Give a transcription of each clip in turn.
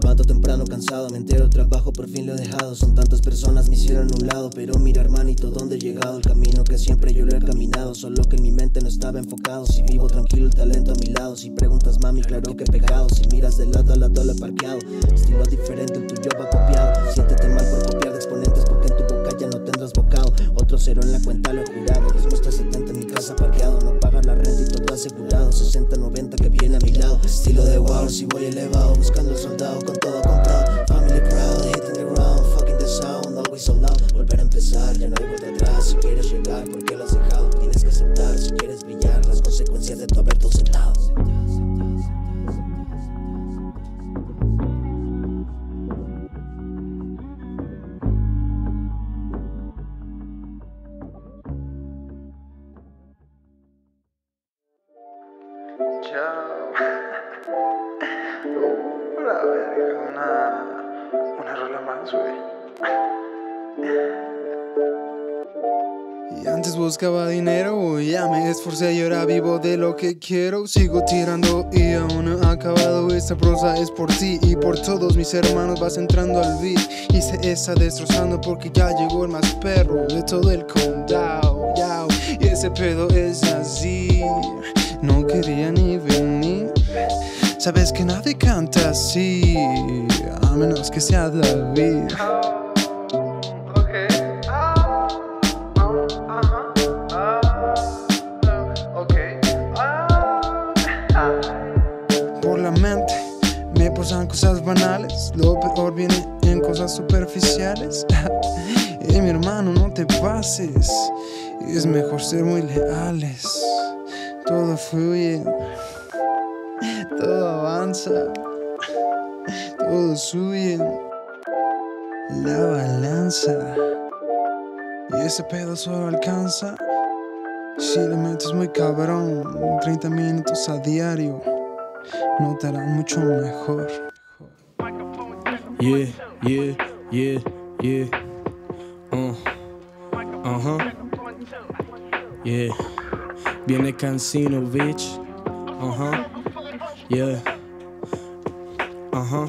Levanto temprano cansado, me entero trabajo, por fin lo he dejado. Son tantas personas me hicieron un lado, pero mira hermanito, ¿dónde he llegado? El camino que siempre yo lo he caminado, solo que en mi mente no estaba enfocado. Si vivo tranquilo, el talento a mi lado. Si preguntas, mami, claro que he pegado. Si miras de lado a lado, lo he parqueado. Estilo diferente, el tuyo va copiado. Siéntete mal por copiar de exponentes, porque en tu boca ya no tendrás bocado. Otro cero en la cuenta, lo he jurado. No pagas la renta y todo asegurado. 60, 90 que viene a mi lado. Estilo de wow, si voy elevado, buscando el soldado con todo comprado. Family proud, hitting the ground, fucking the sound, always sold out. Volver a empezar, ya no hay vuelta atrás. Si quieres llegar, porque lo has dejado? Tienes que aceptar, si quieres brillar, las consecuencias de tu haber sentado. Chao. Uh, verga, una, una rola más, güey. Y antes buscaba dinero, ya me esforcé y ahora vivo de lo que quiero. Sigo tirando y aún no he acabado. Esta prosa es por ti y por todos mis hermanos. Vas entrando al beat y se está destrozando porque ya llegó el más perro de todo el condado. Y ese pedo es así. No quería ni. Sabes que nadie canta así, a menos que sea David. Por la mente me pasan cosas banales, lo peor viene en cosas superficiales. y mi hermano, no te pases, es mejor ser muy leales. Todo fluye, todo avanza, todo sube. La balanza. Y ese pedo solo alcanza si le metes muy cabrón, 30 minutos a diario, no te hará mucho mejor. Yeah, yeah, yeah, yeah. Uh, uh-huh. Yeah. Viene Cancino, bitch. Uh-huh. Yeah. Uh-huh.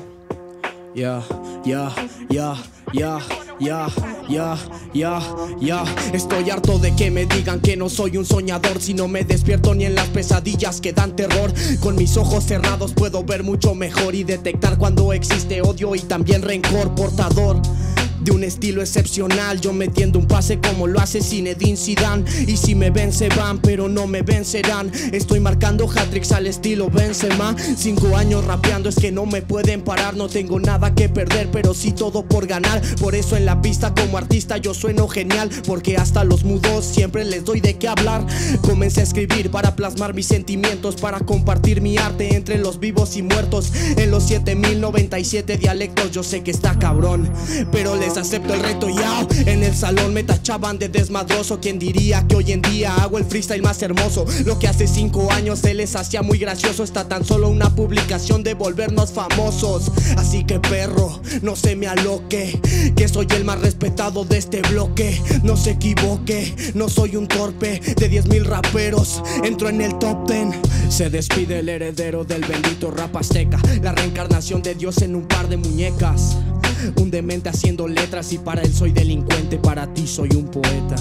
Yeah, yeah, yeah, yeah, yeah, yeah, yeah, yeah. Estoy harto de que me digan que no soy un soñador. Si no me despierto ni en las pesadillas que dan terror. Con mis ojos cerrados puedo ver mucho mejor y detectar cuando existe odio y también rencor portador. De un estilo excepcional, yo metiendo un pase como lo hace Zinedine Zidane. Y si me ven se van, pero no me vencerán. Estoy marcando hat-tricks al estilo Benzema. Cinco años rapeando, es que no me pueden parar. No tengo nada que perder, pero sí todo por ganar. Por eso en la pista como artista yo sueno genial. Porque hasta los mudos siempre les doy de qué hablar. Comencé a escribir para plasmar mis sentimientos Para compartir mi arte entre los vivos y muertos. En los 7097 dialectos yo sé que está cabrón Pero les acepto el reto ya En el salón me tachaban de desmadroso. Quien diría que hoy en día hago el freestyle más hermoso Lo que hace cinco años se les hacía muy gracioso. Está tan solo una publicación de volvernos famosos. Así que perro, no se me aloque Que soy el más respetado de este bloque. No se equivoque, no soy un torpe De 10.000 raperos, entro en el top 10 Se despide el heredero del bendito rap azteca. La reencarnación de Dios en un par de muñecas un demente haciendo letras y para él soy delincuente, para ti soy un poeta.